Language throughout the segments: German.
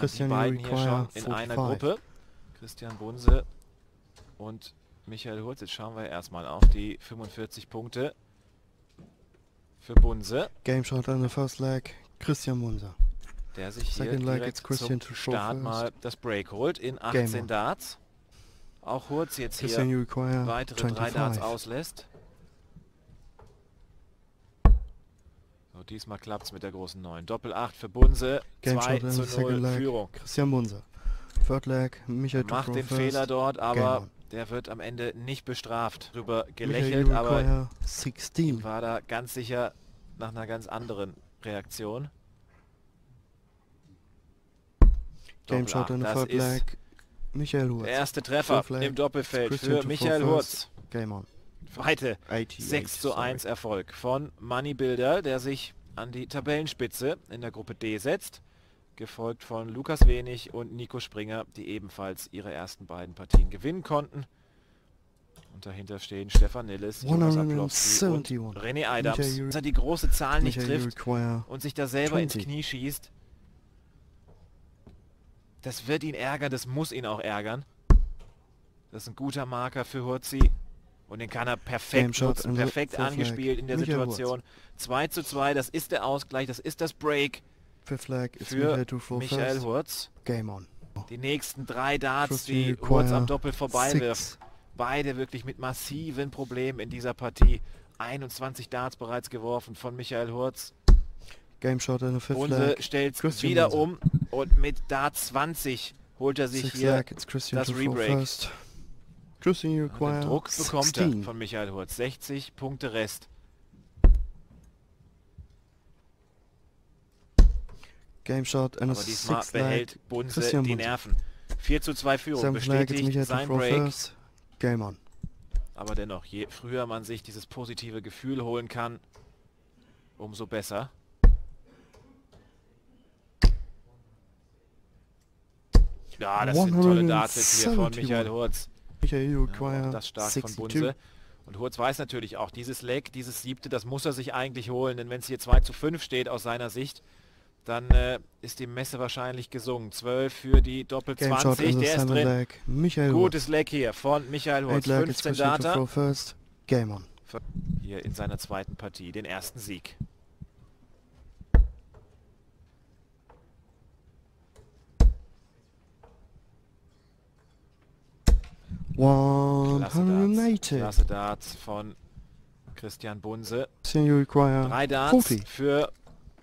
Christian die beiden hier schon in einer 45. Gruppe. Christian Bunse und Michael Hurz. Jetzt schauen wir erstmal auf die 45 Punkte für Bunse, Game shot in the first leg. Christian Munzer. der sich hier Second leg, direkt it's Christian zum to show Start first. mal das Break holt in 18 on. Darts. Auch Hurz jetzt Christian hier weitere drei Darts 25. auslässt. So, diesmal klappt es mit der großen 9. Doppel 8 für Bunse, Game 2 shot zu the second 0 leg. Führung. Christian Munzer. Third leg. Michael Macht den first. Fehler dort, aber der wird am Ende nicht bestraft. Drüber gelächelt, aber Require 16. war da ganz sicher nach einer ganz anderen Reaktion. Game Doppel shot in das third leg. Michael Hurz. Der erste Treffer im Doppelfeld für Michael Hurz. Game on. Weite 88, 6 zu sorry. 1 Erfolg von Money Builder, der sich an die Tabellenspitze in der Gruppe D setzt. Gefolgt von Lukas Wenig und Nico Springer, die ebenfalls ihre ersten beiden Partien gewinnen konnten. Und dahinter stehen Stefan Nilles, Jonas Aplowski und 171. René Adams. Dass er die große Zahl nicht trifft und sich da selber ins 20. Knie schießt, das wird ihn ärgern, das muss ihn auch ärgern. Das ist ein guter Marker für Hurzi. Und den kann er perfekt nutzen, perfekt flag. angespielt in der Michael Hurz. Situation. 2 zu 2, das ist der Ausgleich, das ist das Break Fifth. It's für Michael Michael. Hurz. Game on. Die nächsten drei Darts, die Hurz am Doppel vorbei six. wirft. Beide wirklich mit massiven Problemen in dieser Partie. 21 Darts bereits geworfen von Michael Hurz. Game shot in the fifth Bunse stellt wieder Bunse. um und mit Dart 20 holt er sich Sixth hier Christian das Rebreak. Den Require Druck bekommt er 16. von Michael Hurz. 60 Punkte Rest. Game shot Aber diesmal behält Bunse Christian die Bunse. Nerven. 4 zu 2 Führung. It's bestätigt sein Break. first. Game on. Aber dennoch, je früher man sich dieses positive Gefühl holen kann, umso besser. Ja, das sind tolle Darts hier von 171. Michael Hurz. Michael Ja, Require auch das stark 62. von Bunse. Und Hurz weiß natürlich auch, dieses Leg, dieses siebte, das muss er sich eigentlich holen, denn wenn es hier 2 zu 5 steht aus seiner Sicht, dann äh, ist die Messe wahrscheinlich gesungen. 12 für die Doppel Game shot 20, in the der ist drin. leg. Michael Gutes Leg hier von Michael Hurz. Hurz. Eight leg. It's 15 Christian to Data. Game on. hier in seiner zweiten Partie, den ersten Sieg. Darts. 180. Klasse Darts von Christian Bunse. Require Drei Darts 40. für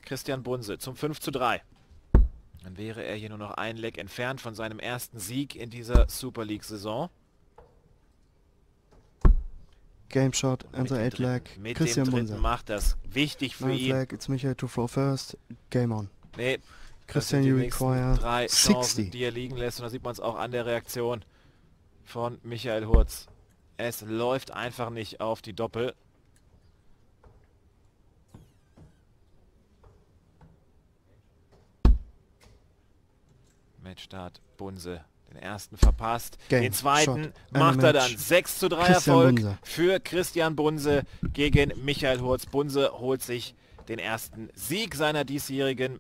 Christian Bunse zum 5 zu 3. Dann wäre er hier nur noch ein Leck entfernt von seinem ersten Sieg in dieser Super League-Saison. Game shot leg. dritten- mit Christian dem dritten Munzer. macht das wichtig für Ninth ihn. leg. It's Michael to throw first. Game on. Nee, Christian Require drei Chancen, 60. die er liegen lässt. Und da sieht man es auch an der Reaktion von Michael Hurz. Es läuft einfach nicht auf die Doppel. Matchstart Bunse. Den ersten verpasst. Game, Den zweiten shot, macht er dann. 6 zu 3 Christian Erfolg Bunse. für Christian Bunse gegen Michael Hurz. Bunse holt sich den ersten Sieg seiner diesjährigen